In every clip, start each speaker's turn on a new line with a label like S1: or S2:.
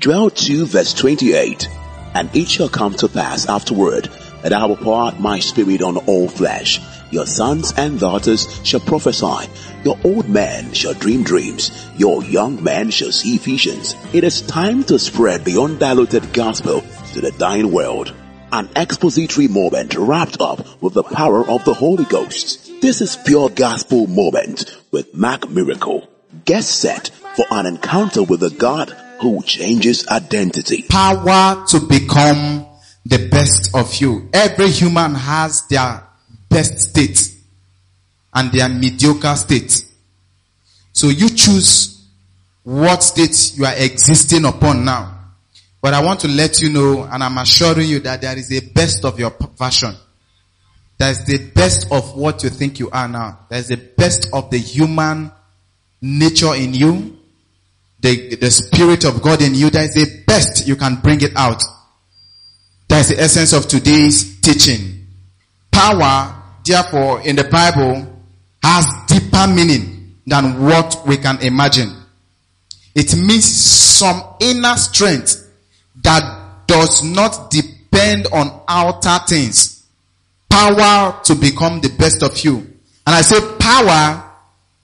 S1: Joel 2 verse 28. And it shall come to pass afterward that I will pour out my spirit on all flesh. Your sons and daughters shall prophesy. Your old men shall dream dreams. Your young men shall see visions. It is time to spread the undiluted gospel to the dying world. An expository moment wrapped up with the power of the Holy Ghost. This is Pure Gospel Moment with Mark Miracle. Get set for an encounter with the God who changes identity.
S2: Power to become the best of you. Every human has their best state and their mediocre state. So you choose what state you are existing upon now. But I want to let you know, and I'm assuring you that there is a best of your version. There's the best of what you think you are now. There's the best of the human nature in you. The, the spirit of God in you. that is the best you can bring it out. That's the essence of today's teaching. Power, therefore, in the Bible has deeper meaning than what we can imagine. It means some inner strength that does not depend on outer things. Power to become the best of you. And I say power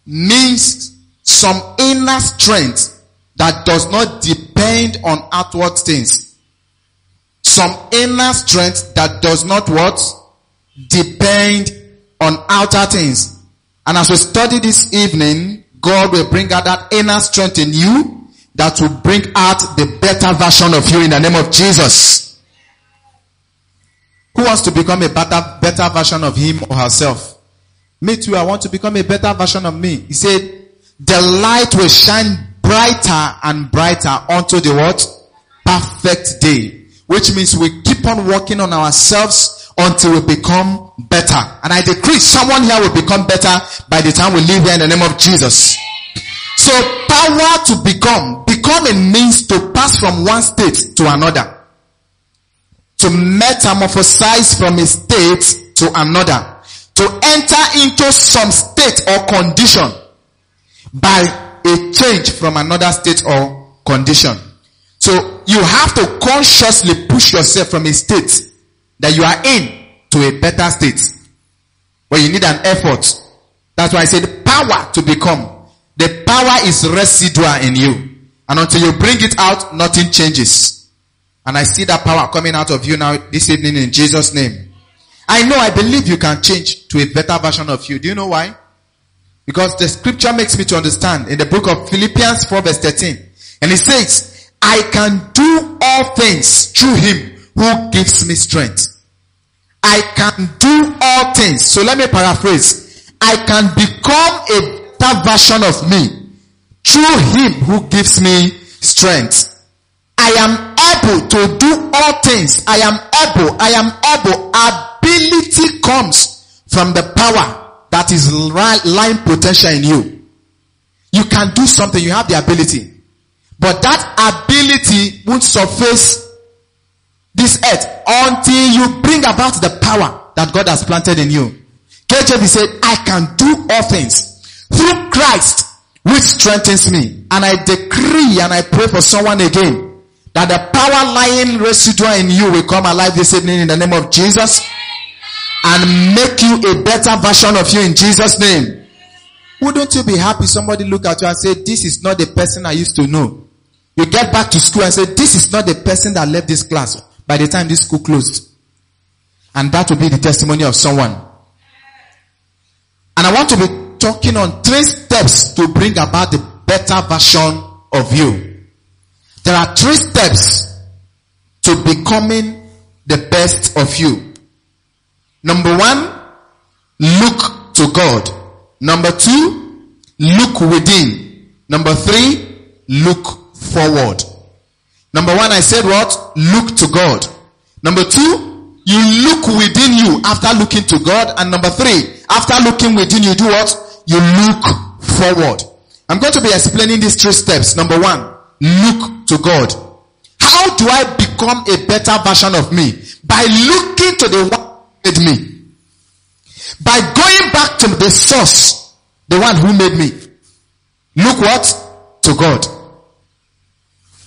S2: means some inner strength that does not depend on outward things. Some inner strength that does not what? Depend on outer things. And as we study this evening, God will bring out that inner strength in you that will bring out the better version of you in the name of Jesus. Who wants to become a better, better version of him or herself? Me too, I want to become a better version of me. He said, the light will shine brighter and brighter unto the what? Perfect day. Which means we keep on working on ourselves until we become better. And I decree someone here will become better by the time we leave here in the name of Jesus. So power to become, becoming means to pass from one state to another. To metamorphosize from a state to another. To enter into some state or condition by a change from another state or condition. So you have to consciously push yourself from a state that you are in to a better state. But you need an effort. That's why I said power to become. The power is residual in you. And until you bring it out, nothing changes. And I see that power coming out of you now this evening in Jesus name. I know, I believe you can change to a better version of you. Do you know why? Because the scripture makes me to understand in the book of Philippians 4 verse 13. And it says, I can do all things through him who gives me strength. I can do all things. So let me paraphrase. I can become a better version of me through him who gives me strength. I am able to do all things. I am able. I am able. Ability comes from the power that is lying potential in you. You can do something. You have the ability. But that ability won't surface this earth until you bring about the power that God has planted in you. KJV said, I can do all things through Christ which strengthens me. And I decree and I pray for someone again that the power lying residual in you will come alive this evening in the name of Jesus and make you a better version of you in Jesus name. Wouldn't you be happy somebody look at you and say, this is not the person I used to know. You get back to school and say, this is not the person that left this class by the time this school closed. And that will be the testimony of someone. And I want to be talking on three steps to bring about the better version of you. There are three steps to becoming the best of you. Number one, look to God. Number two, look within. Number three, look forward. Number one, I said what? Look to God. Number two, you look within you after looking to God. And number three, after looking within you do what? You look forward. I'm going to be explaining these three steps. Number one, look to God. How do I become a better version of me? By looking to the made me. By going back to the source, the one who made me. Look what? To God.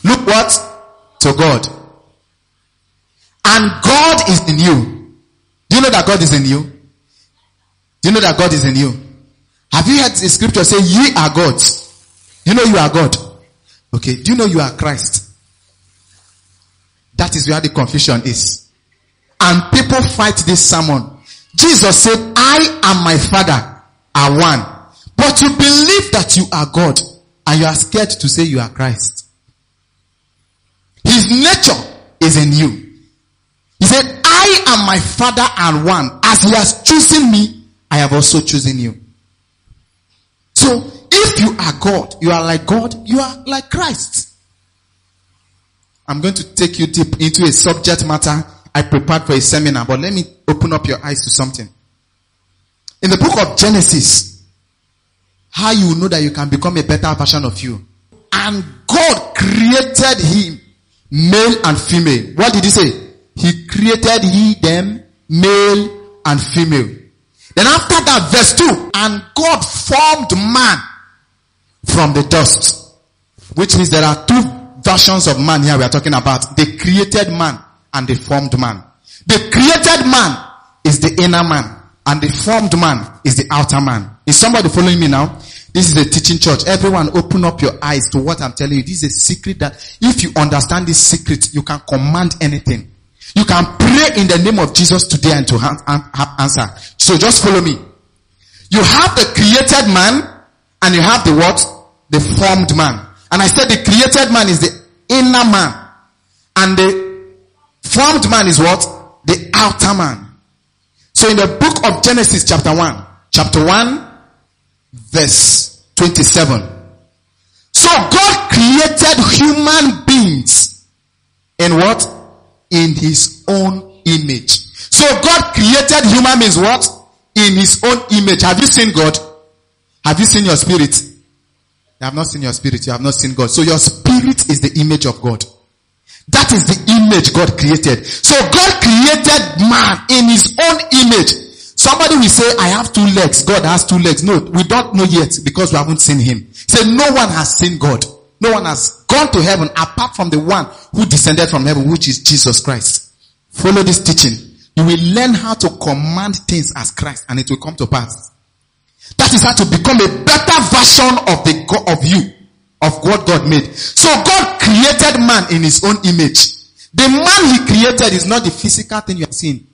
S2: Look what? to God. And God is in you. Do you know that God is in you? Do you know that God is in you? Have you heard the scripture say, ye are gods? You know you are God. Okay. Do you know you are Christ? That is where the confusion is. And people fight this sermon. Jesus said, I and my father are one. But you believe that you are God and you are scared to say you are Christ. His nature is in you. He said, I and my father are one. As he has chosen me, I have also chosen you. So if you are God, you are like God, you are like Christ. I'm going to take you deep into a subject matter I prepared for a seminar, but let me open up your eyes to something. In the book of Genesis, how you know that you can become a better version of you. And God created him, male and female. What did he say? He created he them, male and female. Then after that, verse 2, and God formed man from the dust. Which means there are two versions of man here we are talking about. The created man and the formed man. The created man is the inner man and the formed man is the outer man. Is somebody following me now? This is a teaching church. Everyone open up your eyes to what I'm telling you. This is a secret that if you understand this secret, you can command anything. You can pray in the name of Jesus today and to have answer. So just follow me. You have the created man and you have the what? The formed man. And I said the created man is the inner man and the formed man is what? The outer man. So in the book of Genesis chapter 1, chapter 1, verse 27. So God created human beings in what? In his own image. So God created human beings what? In his own image. Have you seen God? Have you seen your spirit? You have not seen your spirit. You have not seen God. So your spirit is the image of God. That is the image God created. So God created man in his own image. Somebody will say, I have two legs. God has two legs. No, we don't know yet because we haven't seen him. Say, no one has seen God. No one has gone to heaven apart from the one who descended from heaven, which is Jesus Christ. Follow this teaching. You will learn how to command things as Christ and it will come to pass. That is how to become a better version of the God of you of what God made. So God created man in his own image. The man he created is not the physical thing you are seeing.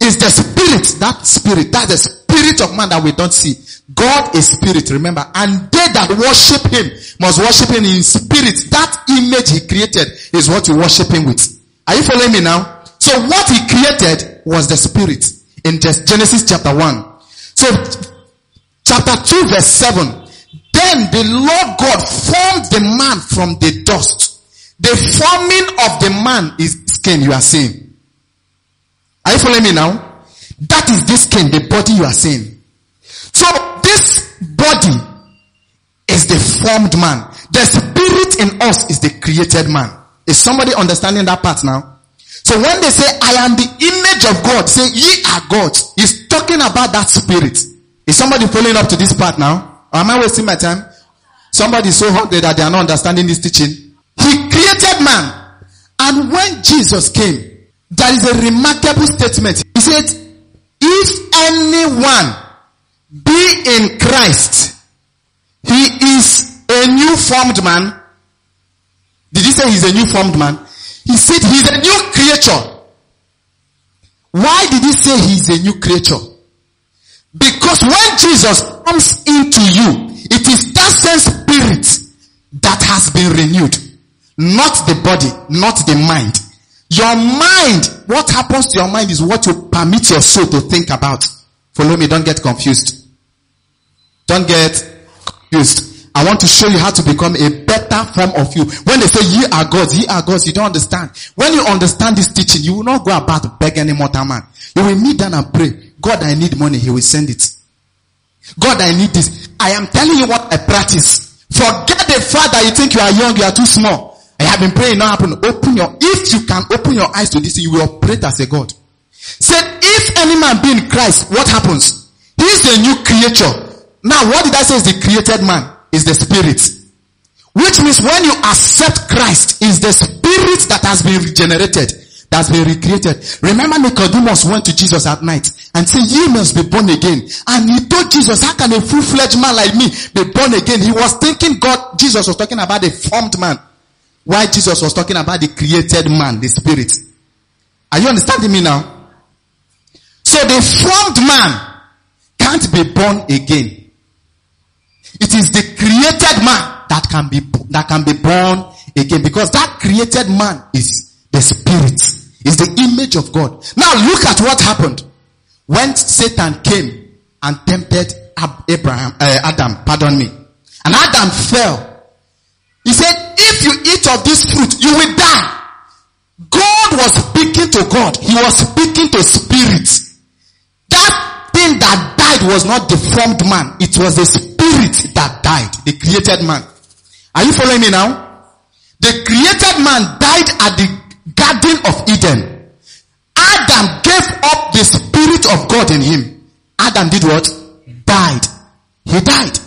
S2: It's the spirit, that spirit, that's the spirit of man that we don't see. God is spirit, remember. And they that worship him must worship him in spirit. That image he created is what you worship him with. Are you following me now? So what he created was the spirit in just Genesis chapter 1. So chapter 2 verse 7 then the Lord God formed the man from the dust. The forming of the man is skin you are seeing. Are you following me now? That is this skin, the body you are seeing. So this body is the formed man. The spirit in us is the created man. Is somebody understanding that part now? So when they say, I am the image of God, say, ye are gods, he's talking about that spirit. Is somebody following up to this part now? Am I wasting my time? Somebody is so hungry that they are not understanding this teaching. He created man. And when Jesus came, there is a remarkable statement. He said, if anyone be in Christ, he is a new formed man. Did he say he's a new formed man? He said he's a new creature. Why did he say he's a new creature? Because when Jesus comes into you, it is that same spirit that has been renewed. Not the body, not the mind. Your mind, what happens to your mind is what you permit your soul to think about. Follow me, don't get confused. Don't get confused. I want to show you how to become a better form of you. When they say ye are gods, ye are gods, you don't understand. When you understand this teaching, you will not go about begging any mortal man. You will kneel down and pray. God, I need money. He will send it. God, I need this. I am telling you what I practice. Forget the fact that you think you are young, you are too small. I have been praying, not happen. Open your, if you can open your eyes to this, you will operate as a God. Said, if any man be in Christ, what happens? He is a new creature. Now, what did I say is the created man? Is the spirit. Which means when you accept Christ, is the spirit that has been regenerated, that's been recreated. Remember Nicodemus went to Jesus at night and said, you must be born again. And he told Jesus, how can a full-fledged man like me be born again? He was thinking God, Jesus was talking about the formed man. Why Jesus was talking about the created man, the spirit. Are you understanding me now? So the formed man can't be born again. It is the created man that can be, that can be born again because that created man is the spirit, is the image of God. Now look at what happened when Satan came and tempted Abraham, uh, Adam, pardon me. And Adam fell. He said, if you eat of this fruit, you will die. God was speaking to God. He was speaking to spirits. That thing that died was not the formed man. It was the spirit that died. The created man. Are you following me now? The created man died at the Garden of Eden. Adam gave up the spirit of God in him. Adam did what? Died. He died.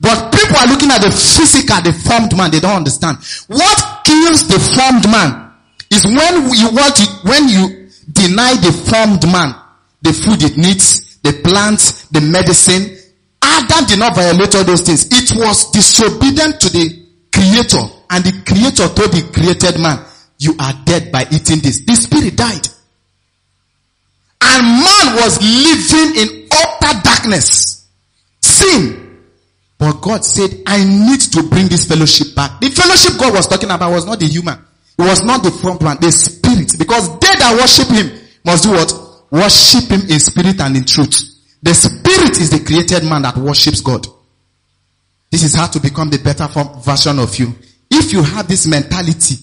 S2: But people are looking at the physical, the formed man. They don't understand. What kills the formed man is when you want to, when you deny the formed man, the food it needs, the plants, the medicine. Adam did not violate all those things. It was disobedient to the creator and the creator told the created man, you are dead by eating this. The spirit died. And man was living in utter darkness. Sin. But God said, I need to bring this fellowship back. The fellowship God was talking about was not the human. It was not the front one, the spirit. Because they that worship him must do what? Worship him in spirit and in truth. The spirit is the created man that worships God. This is how to become the better form, version of you. If you have this mentality,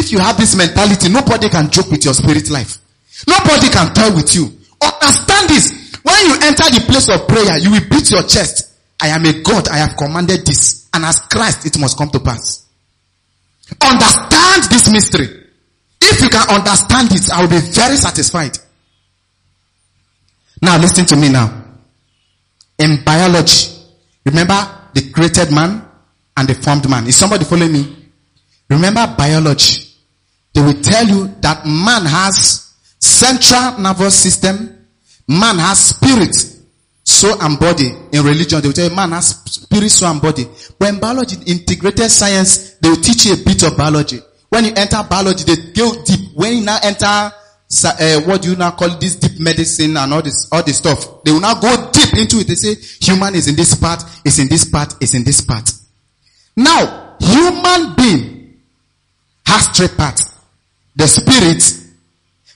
S2: if you have this mentality, nobody can joke with your spirit life. Nobody can toy with you. Understand this. When you enter the place of prayer, you will beat your chest. I am a God. I have commanded this. And as Christ, it must come to pass. Understand this mystery. If you can understand it, I will be very satisfied. Now listen to me now. In biology, remember the created man and the formed man. Is somebody following me? Remember biology. They will tell you that man has central nervous system, man has spirit, soul and body. In religion, they will tell you man has spirit, soul and body. In biology, integrated science, they will teach you a bit of biology. When you enter biology, they go deep. When you now enter, uh, what do you now call this deep medicine and all this, all this stuff, they will now go deep into it. They say human is in this part, is in this part, is in this part. Now, human being has three parts. The spirit,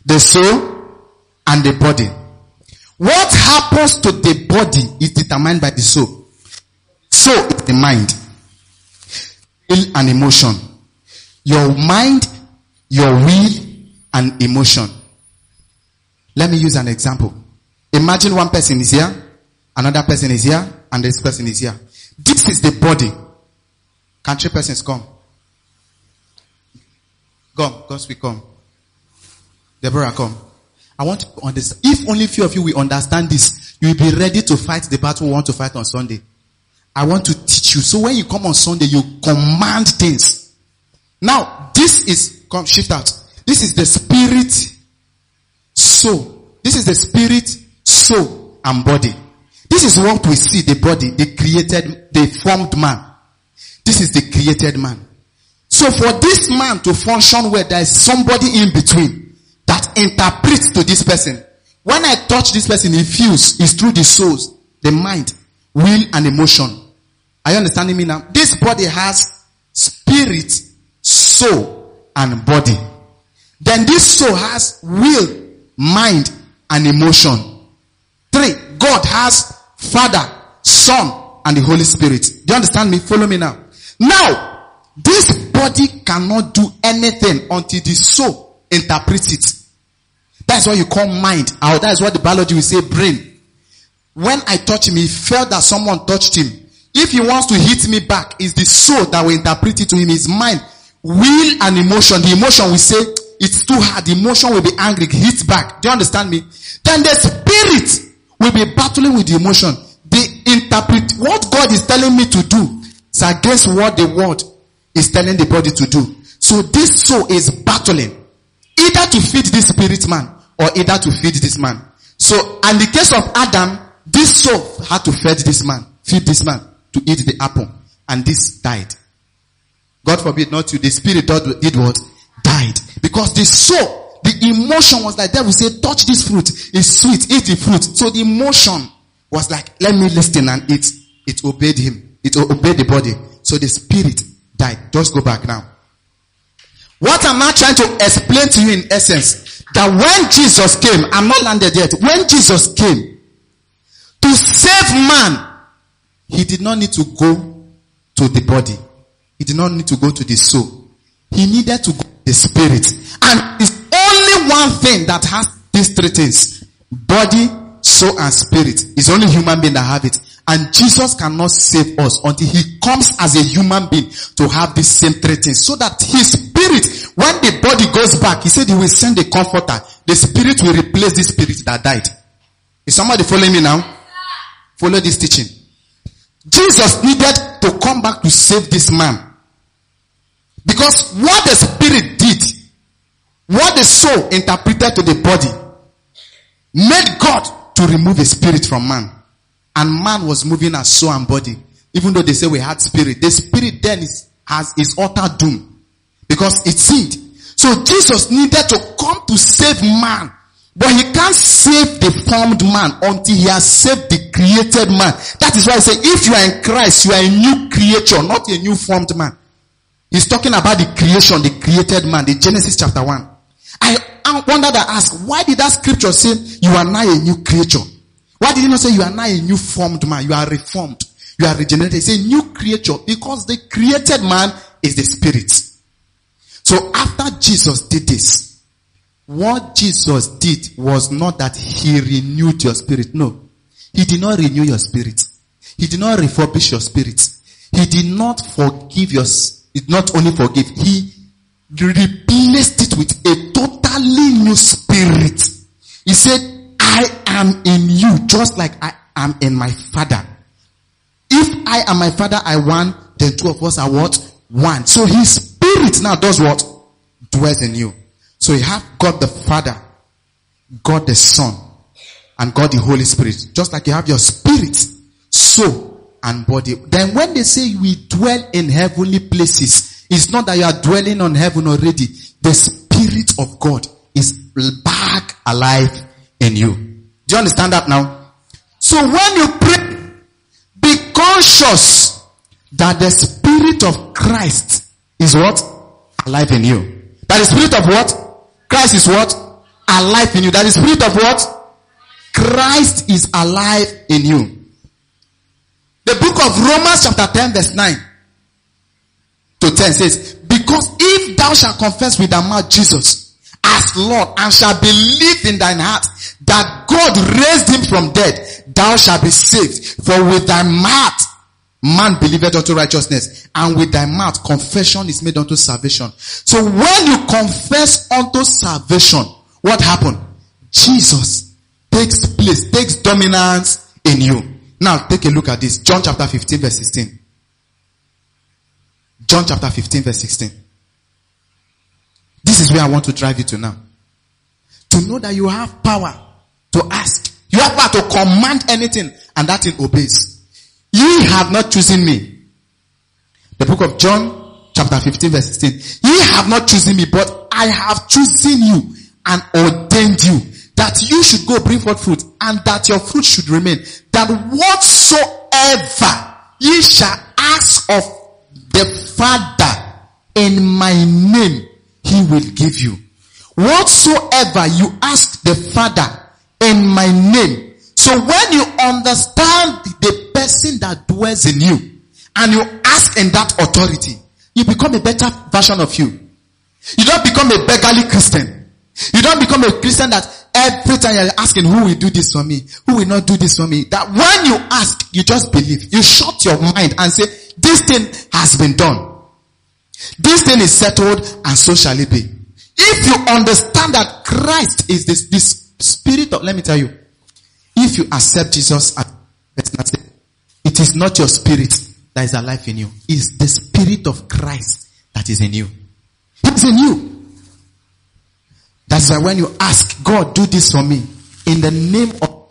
S2: the soul, and the body. What happens to the body is determined by the soul. Soul is the mind. Will and emotion. Your mind, your will, and emotion. Let me use an example. Imagine one person is here, another person is here, and this person is here. This is the body. Three persons come? Come, God we come. Deborah, come. I want to understand. If only few of you will understand this, you will be ready to fight the battle we want to fight on Sunday. I want to teach you. So when you come on Sunday, you command things. Now, this is, come, shift out. This is the spirit, soul. This is the spirit, soul, and body. This is what we see, the body, the created, the formed man. This is the created man. So for this man to function well, there is somebody in between that interprets to this person. When I touch this person, he feels it's through the souls, the mind, will, and emotion. Are you understanding me now? This body has spirit, soul, and body. Then this soul has will, mind, and emotion. Three, God has Father, Son, and the Holy Spirit. Do you understand me? Follow me now. Now, this body cannot do anything until the soul interprets it. That's what you call mind. Or that is what the biology will say brain. When I touch him, he felt that someone touched him. If he wants to hit me back, it's the soul that will interpret it to him. His mind, will and emotion. The emotion will say, it's too hard. The emotion will be angry, hit back. Do you understand me? Then the spirit will be battling with the emotion. They interpret what God is telling me to do. It's against what the word is telling the body to do. So this soul is battling either to feed this spirit man or either to feed this man. So, in the case of Adam, this soul had to feed this man, feed this man to eat the apple, and this died. God forbid not you. The spirit did what? Died. Because the soul, the emotion was like, devil say, touch this fruit. It's sweet. Eat the fruit. So the emotion was like, let me listen and eat. It obeyed him. It obeyed the body. So the spirit died. Just go back now. What am I trying to explain to you in essence? That when Jesus came, I'm not landed yet. When Jesus came to save man, he did not need to go to the body. He did not need to go to the soul. He needed to go to the spirit. And it's only one thing that has these three things. Body, soul, and spirit. It's only human being that have it. And Jesus cannot save us until he comes as a human being to have the same three. So that his spirit, when the body goes back, he said he will send a comforter. The spirit will replace the spirit that died. Is somebody following me now? Follow this teaching. Jesus needed to come back to save this man. Because what the spirit did, what the soul interpreted to the body, made God to remove the spirit from man. And man was moving as soul and body. Even though they say we had spirit, the spirit then is, has is utter doom. Because it sinned. So Jesus needed to come to save man. But he can't save the formed man until he has saved the created man. That is why I say, if you are in Christ, you are a new creature, not a new formed man. He's talking about the creation, the created man, the Genesis chapter 1. I, I wonder that ask, why did that scripture say you are now a new creature? Why did he not say you are now a new formed man? You are reformed. You are regenerated. It's a new creature because the created man is the spirit. So after Jesus did this, what Jesus did was not that he renewed your spirit. No. He did not renew your spirit. He did not refurbish your spirit. He did not forgive your, it not only forgive, he replaced it with a totally new spirit. He said, I am in you just like I am in my father. If I am my father I one, then two of us are what? One. So his spirit now does what? Dwells in you. So you have God the Father, God the Son, and God the Holy Spirit. Just like you have your spirit, soul, and body. Then when they say we dwell in heavenly places, it's not that you are dwelling on heaven already. The Spirit of God is back alive in you. Do you understand that now? So when you pray, be conscious that the Spirit of Christ is what? Alive in you. That the Spirit of what? Christ is what? Alive in you. That is spirit of what? Christ is alive in you. The book of Romans chapter 10 verse 9 to 10 says, because if thou shalt confess with thy mouth Jesus as Lord and shall believe in thine heart that God raised him from dead, thou shalt be saved. For with thy mouth man believeth unto righteousness, and with thy mouth confession is made unto salvation. So when you confess unto salvation, what happened? Jesus takes place, takes dominance in you. Now take a look at this. John chapter 15 verse 16. John chapter 15 verse 16. This is where I want to drive you to now. To know that you have power to ask. You have power to command anything and that thing obeys. Ye have not chosen me. The book of John, chapter 15, verse 16. Ye have not chosen me, but I have chosen you and ordained you that you should go bring forth fruit and that your fruit should remain. That whatsoever ye shall ask of the Father in my name, he will give you. Whatsoever you ask the Father in my name, so when you understand the person that dwells in you and you ask in that authority, you become a better version of you. You don't become a beggarly Christian. You don't become a Christian that every time you're asking who will do this for me, who will not do this for me. That when you ask, you just believe. You shut your mind and say, this thing has been done. This thing is settled and so shall it be. If you understand that Christ is this, this spirit of, let me tell you, if you accept Jesus as it is not your spirit, that is alive in you It's the spirit of Christ that is in you. It's in you. That's why when you ask God, do this for me in the name of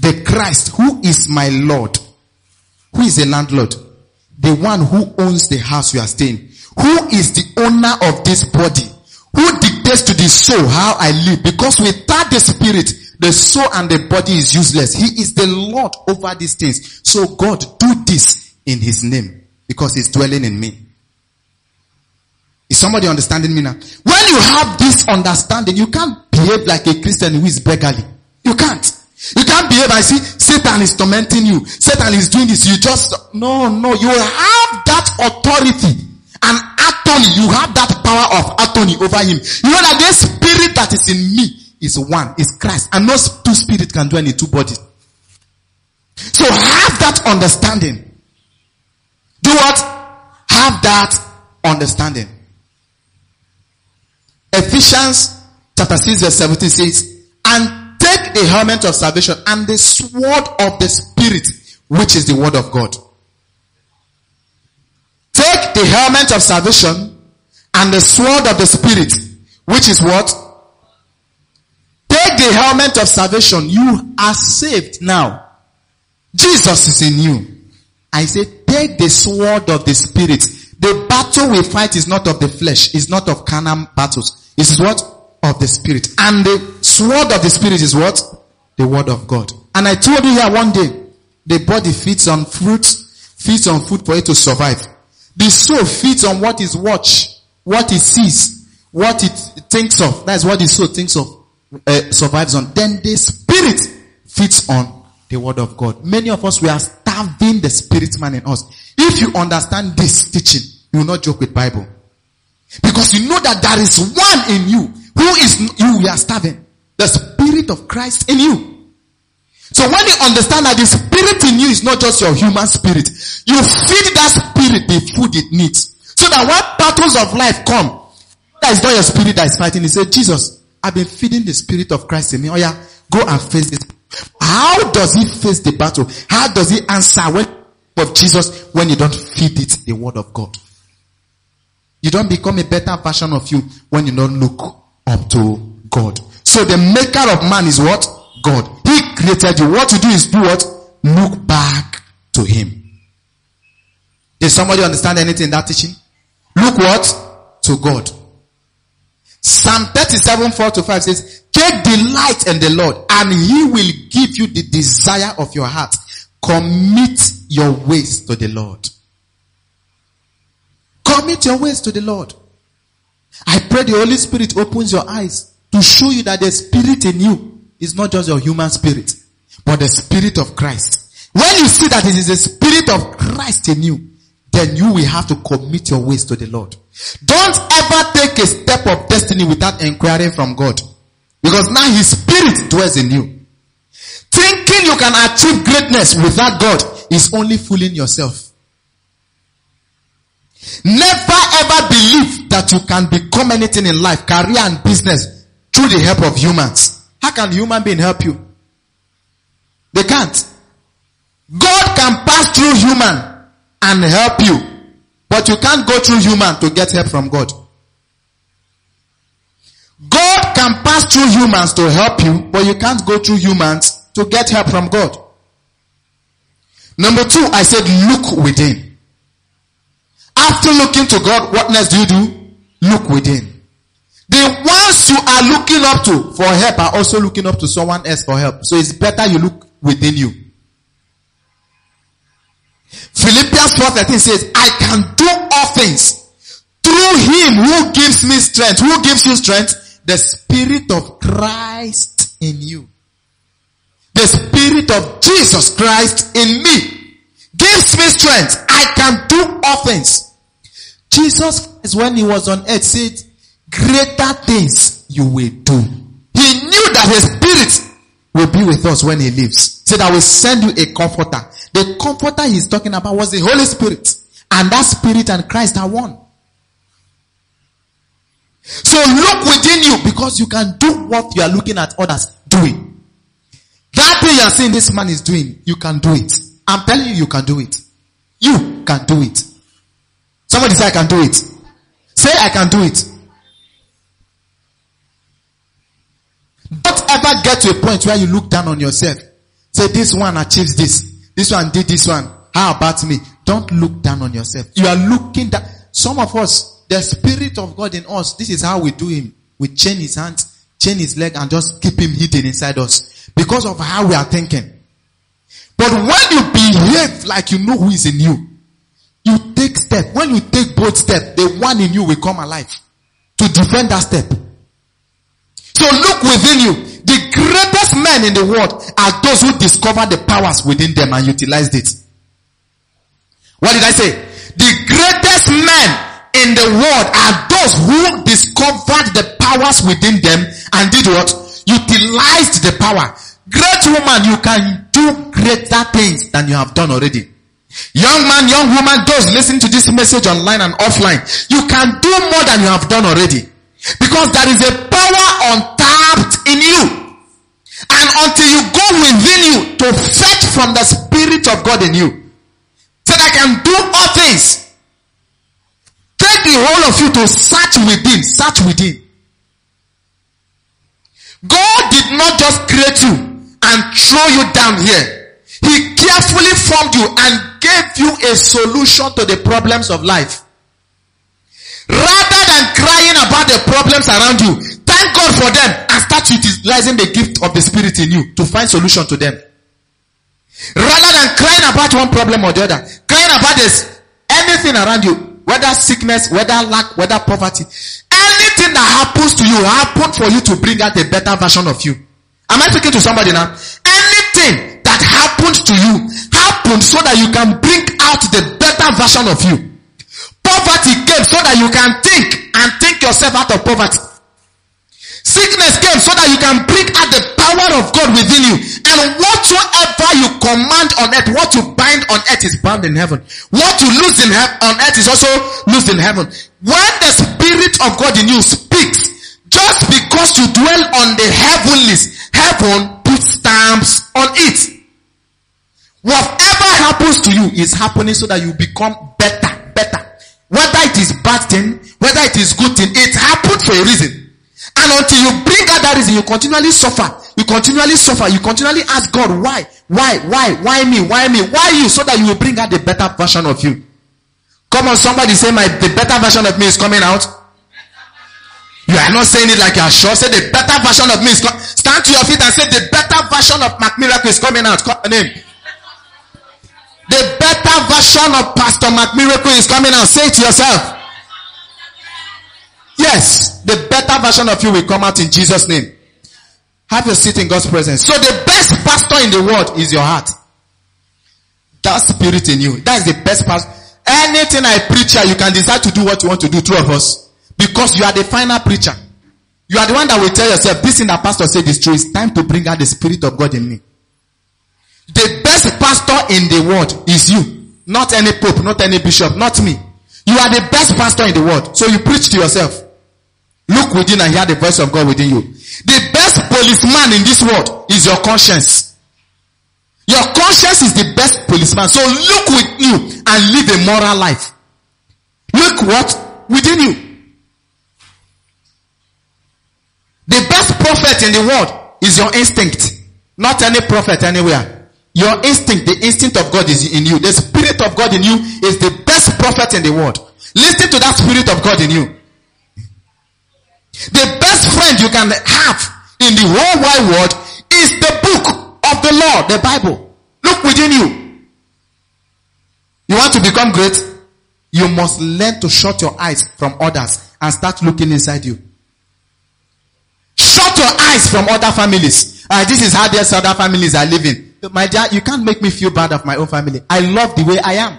S2: the Christ who is my Lord, who is the landlord, the one who owns the house you are staying, who is the owner of this body, who dictates to the soul how I live, because without the spirit, the soul and the body is useless. He is the Lord over these things. So God, do this in His name, because He's dwelling in me. Is somebody understanding me now? When you have this understanding, you can't behave like a Christian who is beggarly. You can't. You can't behave I see Satan is tormenting you. Satan is doing this. You just, no, no, you have that authority and attorney. You have that power of attorney over him. You know that this spirit that is in me is one, is Christ. And no two spirit can do any two bodies. So have that understanding. Do what? Have that understanding. Ephesians chapter 6 verse 17 says, and take the helmet of salvation and the sword of the spirit, which is the word of God. Take the helmet of salvation and the sword of the spirit, which is what? Take the helmet of salvation. You are saved now. Jesus is in you. I say, take the sword of the spirit. The battle we fight is not of the flesh, it's not of carnal battles. This is what? Of the spirit. And the sword of the spirit is what? The word of God. And I told you here one day, the body feeds on fruit, feeds on food for it to survive. The soul feeds on what is watch, what it sees, what it thinks of. That's what the soul thinks of, uh, survives on. Then the spirit feeds on the word of God. Many of us, we are starving the spirit man in us. If you understand this teaching, you will not joke with Bible. Because you know that there is one in you who is you we are starving. The spirit of Christ in you. So when you understand that the spirit in you is not just your human spirit, you feed that spirit the food it needs. So that when battles of life come, that is not your spirit that is fighting. He said, Jesus, I've been feeding the spirit of Christ in me. Oh yeah, go and face this. How does he face the battle? How does he answer when of Jesus when you don't feed it the word of God? You don't become a better version of you when you don't look up to God. So the maker of man is what? God. He created you. What to do is do what? Look back to him. Did somebody understand anything in that teaching? Look what? To God. Psalm 37, 4 to 5 says, Take delight in the Lord and he will give you the desire of your heart. Commit your ways to the Lord. Commit your ways to the Lord. I pray the Holy Spirit opens your eyes to show you that the spirit in you is not just your human spirit, but the spirit of Christ. When you see that it is the spirit of Christ in you, then you will have to commit your ways to the Lord. Don't ever take a step of destiny without inquiring from God. Because now His Spirit dwells in you. Thinking you can achieve greatness without God is only fooling yourself. Never ever believe that you can become anything in life, career and business through the help of humans. How can human being help you? They can't. God can pass through human and help you, but you can't go through human to get help from God. God can pass through humans to help you, but you can't go through humans to get help from God. Number two, I said look within. After looking to God, what next do you do? Look within. The ones you are looking up to for help are also looking up to someone else for help. So it's better you look within you. Philippians 4:13 says, I can do all things through him who gives me strength. Who gives you strength? The spirit of Christ in you. The spirit of Jesus Christ in me gives me strength. I can do all things. Jesus, when he was on earth, said, greater things you will do. He knew that his spirit will be with us when he. He said, I will send you a comforter. The comforter he's talking about was the Holy Spirit. And that spirit and Christ are one. So look within you because you can do what you are looking at others doing. That thing you are saying this man is doing, you can do it. I'm telling you, you can do it. You can do it. Somebody say I can do it. Say I can do it. Don't ever get to a point where you look down on yourself. Say this one achieves this. This one did this one. How about me? Don't look down on yourself. You are looking down. Some of us, the spirit of God in us, this is how we do him. We chain his hands, chain his leg and just keep him hidden inside us. Because of how we are thinking. But when you behave like you know who is in you, you step. When you take both step, the one in you will come alive to defend that step. So look within you. The greatest men in the world are those who discover the powers within them and utilized it. What did I say? The greatest men in the world are those who discovered the powers within them and did what? Utilized the power. Great woman, you can do greater things than you have done already. Young man, young woman, those listening to this message online and offline, you can do more than you have done already. Because there is a power untapped in you. And until you go within you to fetch from the Spirit of God in you, said I can do all things. Take the whole of you to search within, search within. God did not just create you and throw you down here. He carefully formed you and gave you a solution to the problems of life. Rather than crying about the problems around you, thank God for them and start utilizing the gift of the Spirit in you to find solution to them. Rather than crying about one problem or the other, crying about this, anything around you, whether sickness, whether lack, whether poverty, anything that happens to you happen for you to bring out a better version of you. Am I speaking to somebody now? Anything happens to you happens so that you can bring out the better version of you. Poverty came so that you can think and think yourself out of poverty. Sickness came so that you can bring out the power of God within you. And whatsoever you command on earth, what you bind on earth is bound in heaven. What you lose in he- on earth is also loosed in heaven. When the Spirit of God in you speaks, just because you dwell on the heavenlies, heaven puts stamps on it. Whatever happens to you is happening so that you become better, better. Whether it is bad thing, whether it is good thing, it happened for a reason. And until you bring out that reason, you continually suffer. You continually suffer. You continually ask God, why? Why? Why? Why me? Why me? Why you? So that you will bring out the better version of you. Come on, somebody say my, the better version of me is coming out. You are not saying it like you are sure. Say the better version of me is coming. Stand to your feet and say the better version of Mark Miracle is coming out. Call name. The better version of Pastor Mark Miracle is coming out. Say it to yourself. Yes, the better version of you will come out in Jesus' name. Have your seat in God's presence. So the best pastor in the world is your heart. That spirit in you. That is the best pastor. Anything I preach you can decide to do what you want to do, two of us. Because you are the final preacher. You are the one that will tell yourself, this thing that pastor said is true. It's time to bring out the spirit of God in me. The best pastor in the world is you. Not any pope, not any bishop, not me. You are the best pastor in the world. So you preach to yourself. Look within and hear the voice of God within you. The best policeman in this world is your conscience. Your conscience is the best policeman. So look with you and live a moral life. Look what? Within you. The best prophet in the world is your instinct. Not any prophet anywhere. Your instinct, the instinct of God is in you. The spirit of God in you is the best prophet in the world. Listen to that spirit of God in you. The best friend you can have in the whole wide world is the book of the Lord, the Bible. Look within you. You want to become great? You must learn to shut your eyes from others and start looking inside you. Shut your eyes from other families. Uh, this is how these other families are living. My dear, you can't make me feel bad of my own family. I love the way I am.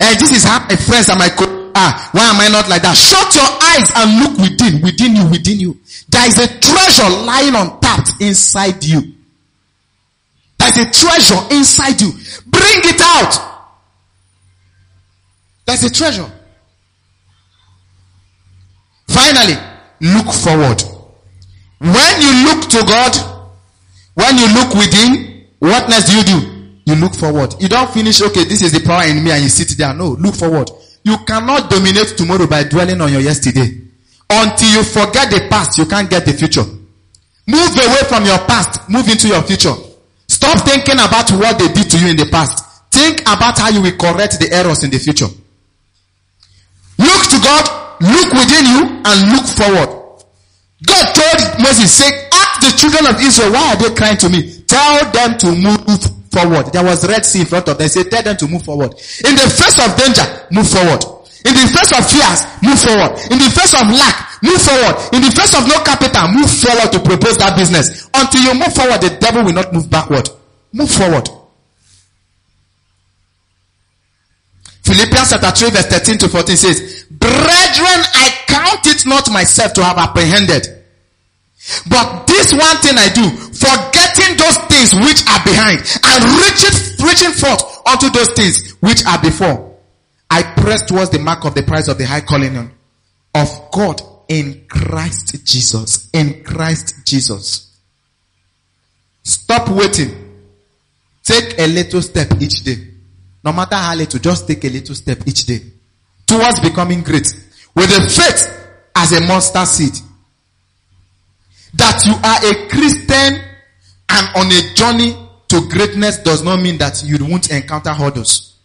S2: And this is how my friends and my co- ah, why am I not like that? Shut your eyes and look within, within you, within you. There is a treasure lying untapped inside you. There's a treasure inside you. Bring it out. There's a treasure. Finally, look forward. When you look to God, when you look within, what next do you do? you look forward. You don't finish, okay, this is the power in me and you sit there. No, look forward. You cannot dominate tomorrow by dwelling on your yesterday. Until you forget the past, you can't get the future. Move away from your past, move into your future. Stop thinking about what they did to you in the past. Think about how you will correct the errors in the future. Look to God, look within you, and look forward. God told Moses, say, the children of Israel, why are they crying to me? Tell them to move forward. There was Red Sea in front of them. Say, tell them to move forward. In the face of danger, move forward. In the face of fears, move forward. In the face of lack, move forward. In the face of no capital, move forward to propose that business. Until you move forward, the devil will not move backward. Move forward. Philippians chapter 3 verse 13 to 14 says, Brethren, I count it not myself to have apprehended. But this one thing I do, forgetting those things which are behind and reaching, reaching forth unto those things which are before. I press towards the mark of the prize of the high calling of God in Christ Jesus. In Christ Jesus. Stop waiting. Take a little step each day. No matter how little, just take a little step each day towards becoming great with a faith as a monster seed. That you are a Christian and on a journey to greatness does not mean that you won't encounter hurdles.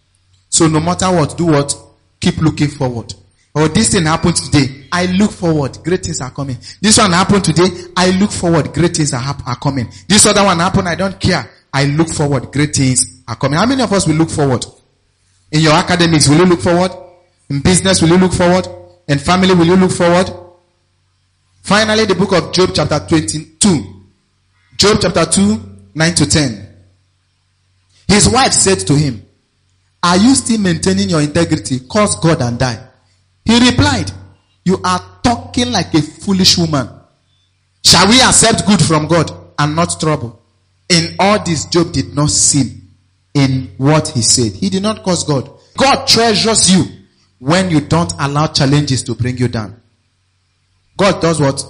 S2: So no matter what, do what? Keep looking forward. Or oh, this thing happened today. I look forward. Great things are coming. This one happened today. I look forward. Great things are, are coming. This other one happened. I don't care. I look forward. Great things are coming. How many of us will look forward? In your academics, will you look forward? In business, will you look forward? In family, will you look forward? Finally, the book of Job chapter 22. Job chapter 2, 9 to 10. His wife said to him, are you still maintaining your integrity? Curse God and die. He replied, you are talking like a foolish woman. Shall we accept good from God and not trouble? In all this, Job did not sin in what he said. He did not curse God. God treasures you when you don't allow challenges to bring you down. God does what?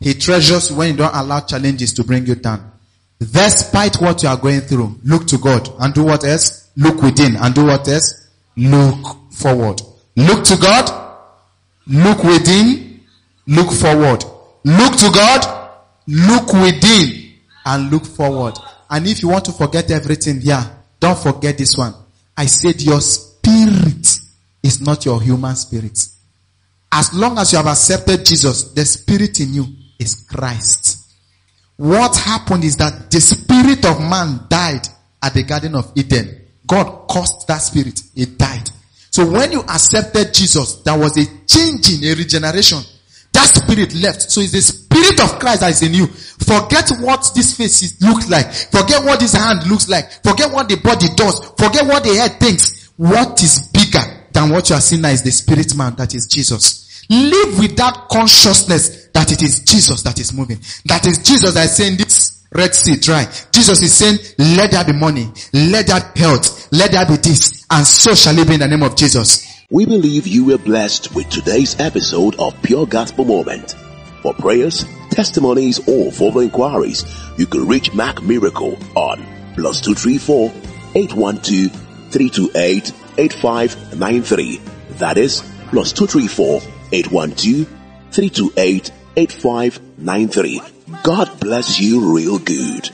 S2: He treasures when you don't allow challenges to bring you down. Despite what you are going through, look to God and do what else? Look within and do what else? Look forward. Look to God, look within, look forward. Look to God, look within, and look forward. And if you want to forget everything here, don't forget this one. I said your spirit is not your human spirit. As long as you have accepted Jesus, the spirit in you is Christ. What happened is that the spirit of man died at the Garden of Eden. God caused that spirit. It died. So when you accepted Jesus, there was a changing, a regeneration. That spirit left. So it's the spirit of Christ that is in you. Forget what this face looks like. Forget what this hand looks like. Forget what the body does. Forget what the head thinks. What is bigger than what you are seeing now is the spirit man that is Jesus. Live with that consciousness that it is Jesus that is moving. That is Jesus that is saying this Red Sea dry. Jesus is saying, let there be money. Let there be health. Let there be this. And so shall it be in the name of Jesus.
S1: We believe you were blessed with today's episode of Pure Gospel Moment. For prayers, testimonies, or further inquiries, you can reach Mark Miracle on plus 234 812 328 8593. That is plus 234 812 328 8593. God bless you real good.